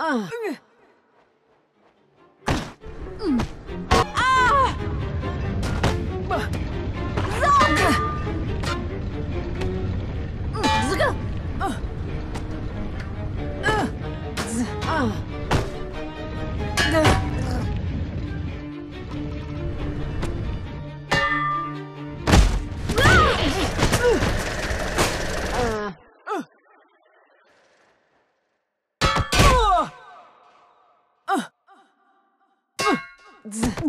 Ah. Ah.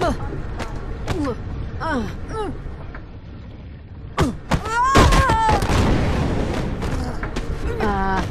嗯我啊啊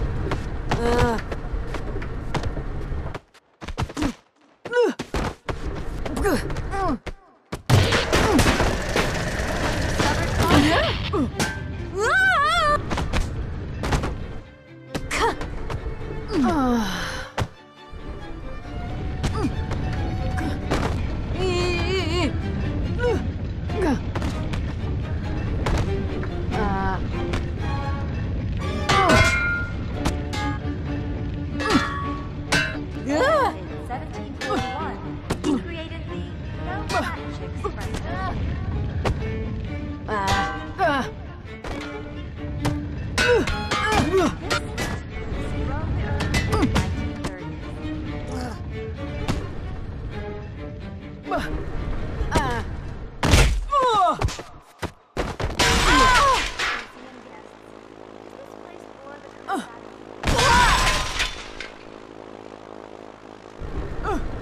Ugh!